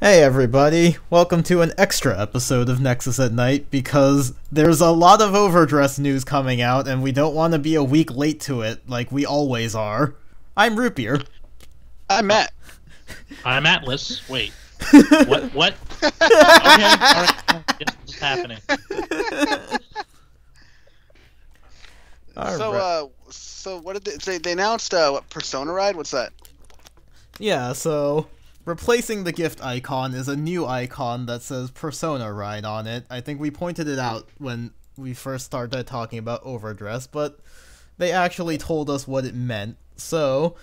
Hey everybody, welcome to an extra episode of Nexus at Night because there's a lot of overdress news coming out and we don't want to be a week late to it like we always are. I'm Rootbeer. I'm Matt. I'm Atlas. Wait. what? What? okay. All right. Yes, this is happening. All so, right. uh, so what did they, they, they announced? Uh, what Persona Ride? What's that? Yeah, so replacing the gift icon is a new icon that says Persona Ride on it. I think we pointed it out when we first started talking about overdress, but they actually told us what it meant. So,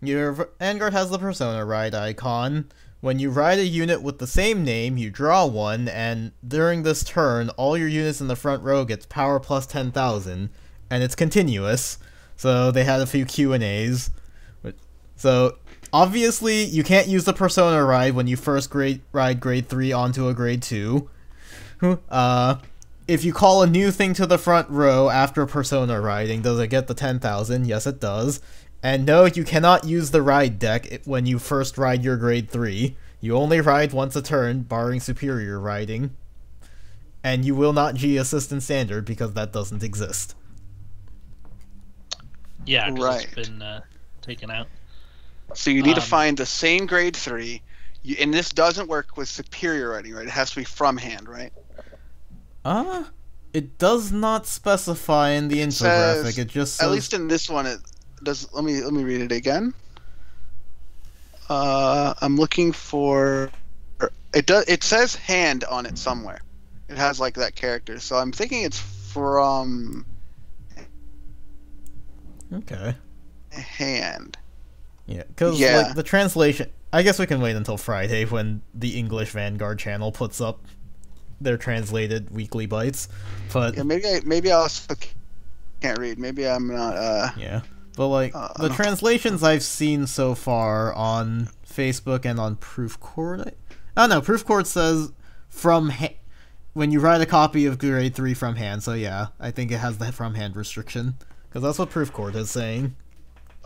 your Vanguard has the Persona Ride icon. When you ride a unit with the same name, you draw one, and during this turn, all your units in the front row gets power plus 10,000, and it's continuous. So they had a few Q and A's. So obviously, you can't use the Persona ride when you first grade ride grade three onto a grade two. Uh, if you call a new thing to the front row after Persona riding, does it get the ten thousand? Yes, it does. And no, you cannot use the ride deck when you first ride your grade 3. You only ride once a turn, barring superior riding. And you will not G assistant standard because that doesn't exist. yeah Right. it's been uh, taken out. So you need to Um, find the same grade three, you, and this doesn't work with superior riding, right? It has to be from hand, right? Uh, it does not specify in the infographic. says- it just says At least in this one, it does. Let me let me read it again. Uh, I'm looking for. It does. It says hand on it somewhere. It has like that character, so I'm thinking it's from okay. hand. Yeah, because Yeah. like the translation. I guess we can wait until Friday when the English Vanguard channel puts up their translated weekly bites. But Yeah, maybe I maybe I also can't read. Maybe I'm not. Uh, Yeah. But like Uh, the translations I've seen so far on Facebook and on Proofcord, I, oh no, Proofcord says from ha- when you write a copy of grade three from hand. So yeah, I think it has the from hand restriction because that's what Proofcord is saying.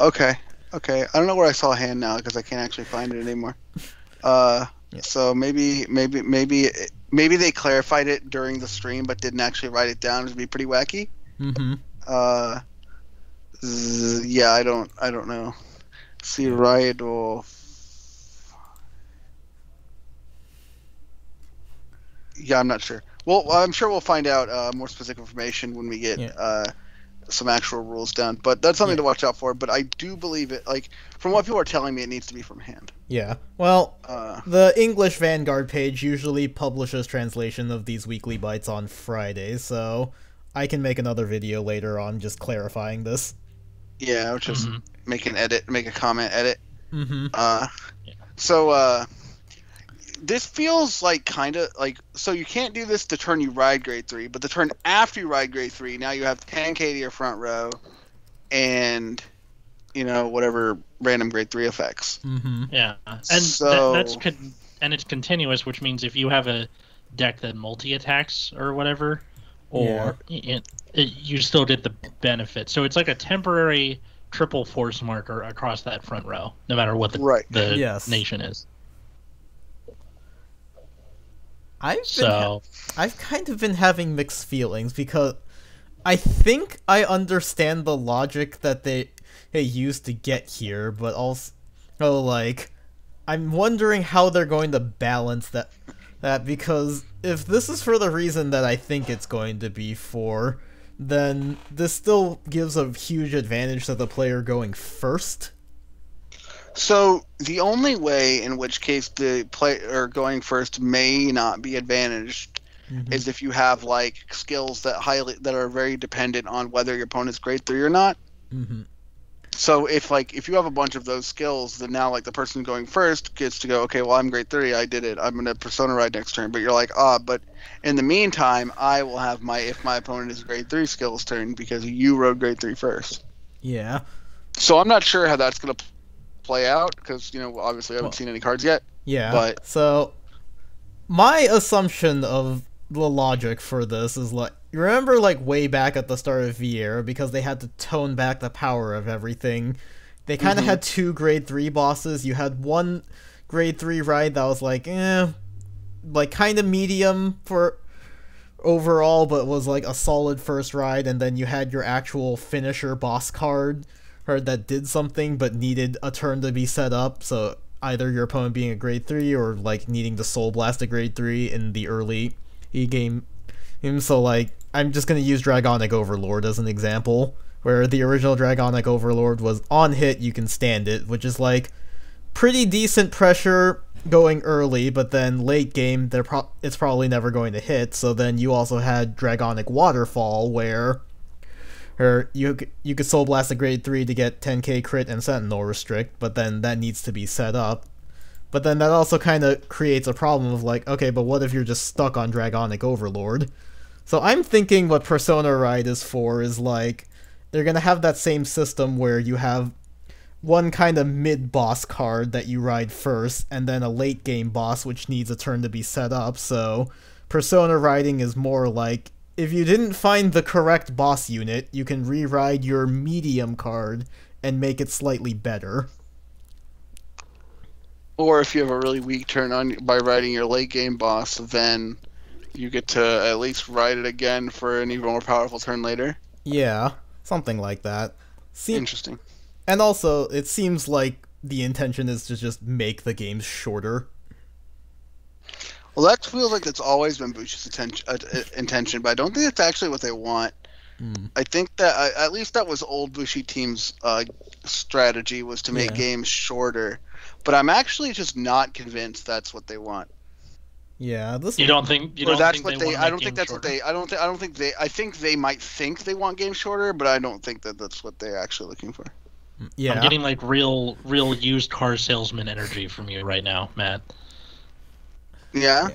Okay. Okay. I don't know where I saw hand now because I can't actually find it anymore. Uh, Yeah. so maybe maybe maybe maybe they clarified it during the stream but didn't actually write it down. It'd be pretty wacky. Mm-hmm. Uh, z- yeah, I don't I don't know. See right or yeah, I'm not sure. Well, I'm sure we'll find out uh, more specific information when we get Yeah. uh, some actual rules down. But that's something Yeah. to watch out for. But I do believe it. Like from what people are telling me, it needs to be from hand. Yeah. Well, Uh, the English Vanguard page usually publishes translation of these weekly bites on Friday, so I can make another video later on just clarifying this. yeah, I would just Mhm. make an edit, make a comment, edit. Mm-hmm. Uh, Yeah. so uh, this feels like kind of like so you can't do this the turn you ride grade three, but the turn after you ride grade three, now you have 10k to your front row, and you know whatever random grade three effects. Mm-hmm. Yeah, and So- that, that's con- and it's continuous, which means if you have a deck that multi attacks or whatever, or it, it, you still get the benefit. So it's like a temporary triple force marker across that front row, no matter what the Right. the Yes. nation is. I've been So I've kind of been having mixed feelings because I think I understand the logic that they they used to get here, but also like I'm wondering how they're going to balance that that because if this is for the reason that I think it's going to be for, then this still gives a huge advantage to the player going first. So the only way in which case the player going first may not be advantaged Mhm. is if you have like skills that highly that are very dependent on whether your opponent's grade three or not. Mhm. So if like if you have a bunch of those skills, then now like the person going first gets to go, okay, well I'm grade three, I did it, I'm gonna persona ride next turn. But you're like, ah, but in the meantime, I will have my if my opponent is grade three skills turn because you rode grade three first. Yeah. So I'm not sure how that's gonna play out because you know obviously I haven't Well- seen any cards yet. Yeah. But- so my assumption of the logic for this is like remember like way back at the start of V era because they had to tone back the power of everything. They kind of Mhm. had two grade 3 bosses. You had one grade three ride that was like, eh, like kind of medium for overall, but was like a solid first ride, and then you had your actual finisher boss card, or that did something but needed a turn to be set up. So either your opponent being a grade three or like needing to soul blast a grade three in the early e game. So like, I'm just gonna use Dragonic Overlord as an example, where the original Dragonic Overlord was on hit you can stand it, which is like pretty decent pressure going early, but then late game they're pro- it's probably never going to hit. So then you also had Dragonic Waterfall where or you you could soul blast a grade 3 to get 10k crit and sentinel restrict, but then that needs to be set up. But then that also kind of creates a problem of like, okay, but what if you're just stuck on Dragonic Overlord? So I'm thinking what Persona Ride is for is like they're going to have that same system where you have one kind of mid boss card that you ride first, and then a late game boss which needs a turn to be set up. So Persona riding is more like if you didn't find the correct boss unit, you can re-ride your medium card and make it slightly better. Or if you have a really weak turn on by riding your late game boss, then you get to at least ride it again for an even more powerful turn later. Yeah, something like that. See, Interesting. And also, it seems like the intention is to just make the games shorter. Well, that feels like that's always been Bushi's attention, uh, uh, intention, but I don't think that's actually what they want. Mm. I think that uh, at least that was old Bushi team's uh, strategy was to make yeah. games shorter, but I'm actually just not convinced that's what they want. Yeah, this you don't think you don't that's think what they. they I don't think that's shorter? what they. I don't think. I don't think they. I think they might think they want games shorter, but I don't think that that's what they're actually looking for. Yeah, I'm getting like real, real used car salesman energy from you right now, Matt. Yeah.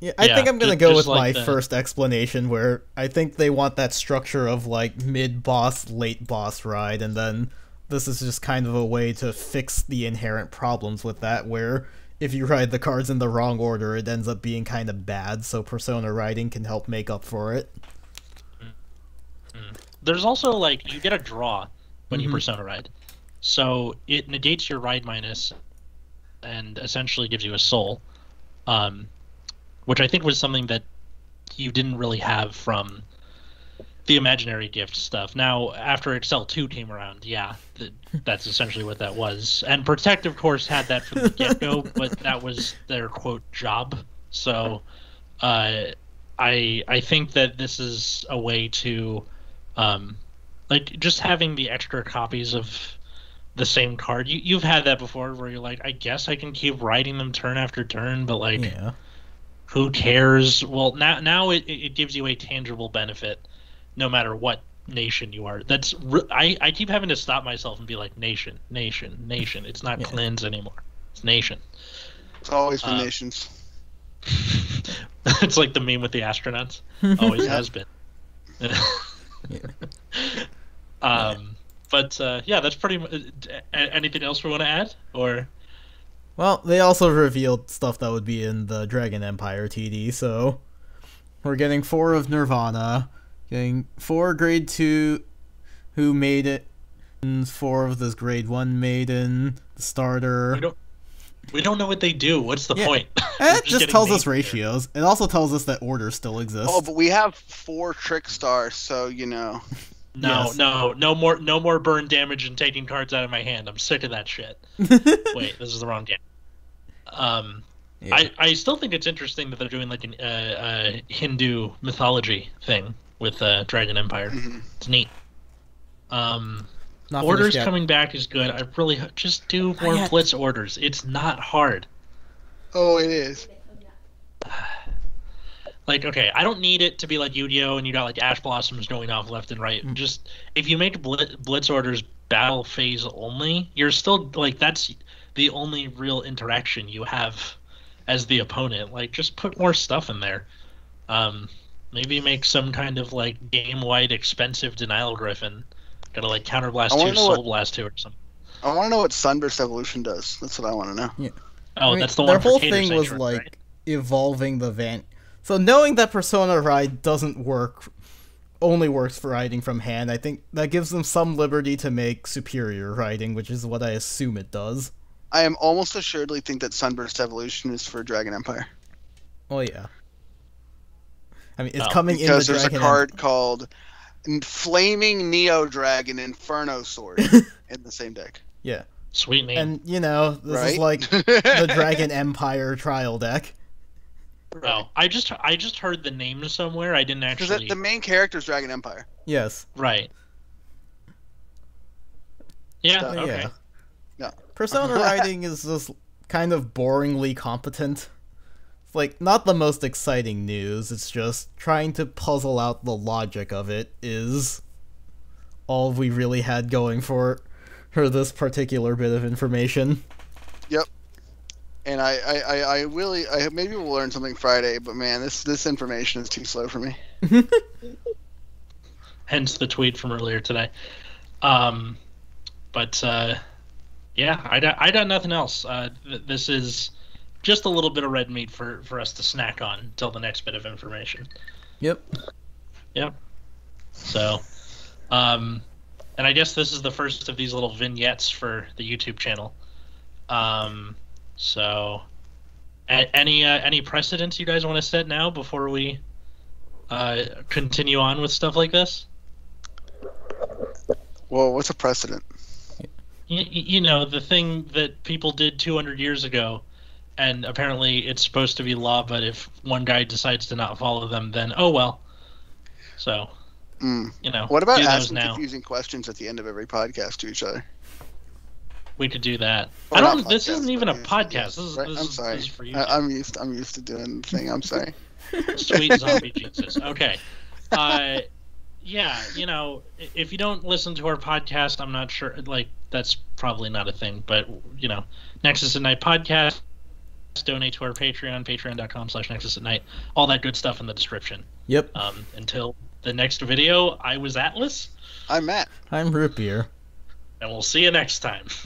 Yeah, I yeah, think I'm gonna just, go with like my the... first explanation, where I think they want that structure of like mid boss, late boss ride, and then this is just kind of a way to fix the inherent problems with that, where if you ride the cards in the wrong order, it ends up being kind of bad. So Persona riding can help make up for it. Mm-hmm. There's also like you get a draw when mm-hmm. you Persona ride, so it negates your ride minus, and essentially gives you a soul um, which I think was something that you didn't really have from the imaginary gift stuff. Now, after Accel 2 came around, yeah, th- that's essentially what that was. And Protect, of course, had that from the get go, but that was their quote job. So, uh, I I think that this is a way to, um, like, just having the extra copies of the same card. You you've had that before where you're like, I guess I can keep writing them turn after turn, but like, yeah. who cares? Well, now now it it gives you a tangible benefit, no matter what nation you are. That's I I keep having to stop myself and be like, nation, nation, nation. It's not yeah. clans anymore. It's nation. It's always been uh, nations. it's like the meme with the astronauts. Always has been. yeah. Um but uh, yeah, that's pretty. much anything else we want to add, or? Well, they also revealed stuff that would be in the Dragon Empire TD, so we're getting four of Nirvana, getting four grade two, who made it, and four of this grade one maiden, the starter. We don't, we don't know what they do. What's the yeah. point? it just, just tells us ratios. It also tells us that order still exists. Oh, but we have four trick stars, so you know. No, yes. no, no more, no more burn damage and taking cards out of my hand. I'm sick of that shit. Wait, this is the wrong game. Um, yeah. I, I still think it's interesting that they're doing like a uh, uh, Hindu mythology thing with uh, Dragon Empire. Mm-hmm. It's neat. Um, not orders coming back is good. I really just do more blitz orders. It's not hard. Oh, it is. Like okay i don't need it to be like yu-gi-oh! and you got like ash blossoms going off left and right. Mm. just if you make blitz, blitz orders battle phase only you're still like that's the only real interaction you have as the opponent. Like just put more stuff in there. Um maybe make some kind of like game wide expensive denial griffin. Gotta like counterblast two soul what, blast two or something. I want to know what sunburst evolution does. That's what i want to know. Yeah. Oh I mean, that's the one their whole thing was like right? evolving the van so knowing that Persona Ride doesn't work, only works for riding from hand, I think that gives them some liberty to make superior riding, which is what I assume it does. I am almost assuredly think that Sunburst Evolution is for Dragon Empire Oh yeah. I mean, it's Oh, coming in the because there's Dragon a card called Flaming Neo Dragon Inferno Sword in the same deck. yeah, Sweet name. and you know this right? is like the Dragon Empire trial deck. Oh, I just I just heard the name somewhere. I didn't actually. Because actually. the main character is Dragon Empire. Yes. Right. Yeah. So- okay. Yeah. Yeah. Persona writing is just kind of boringly competent. It's like not the most exciting news. It's just trying to puzzle out the logic of it is all we really had going for for this particular bit of information. And I, I, I, I really, I maybe we'll learn something Friday. But man, this this information is too slow for me. Hence the tweet from earlier today. Um, but uh, yeah, I got, I got nothing else. Uh, th- this is just a little bit of red meat for for us to snack on until the next bit of information. Yep. Yep. So, um, and I guess this is the first of these little vignettes for the YouTube channel. Um, so, a- any uh, any precedents you guys want to set now before we uh, continue on with stuff like this? Well, what's a precedent? You, you know, the thing that people did 200 years ago, and apparently it's supposed to be law, but if one guy decides to not follow them, then oh well. So, Mm. you know, What about asking now? confusing questions at the end of every podcast to each other? We could do that. Or I don't. This isn't even a podcast. This is, right? this I'm sorry. this is for you. I, I'm used. I'm used to doing the thing. I'm sorry. Sweet zombie Jesus. Okay. Uh, yeah, you know, if you don't listen to our podcast, I'm not sure. Like, that's probably not a thing. But you know, Nexus at Night podcast. Donate to our Patreon, patreon.com slash Nexus at Night. All that good stuff in the description. Yep. Um, until the next video, I was Atlas, I'm Matt. I'm root beer. and we'll see you next time.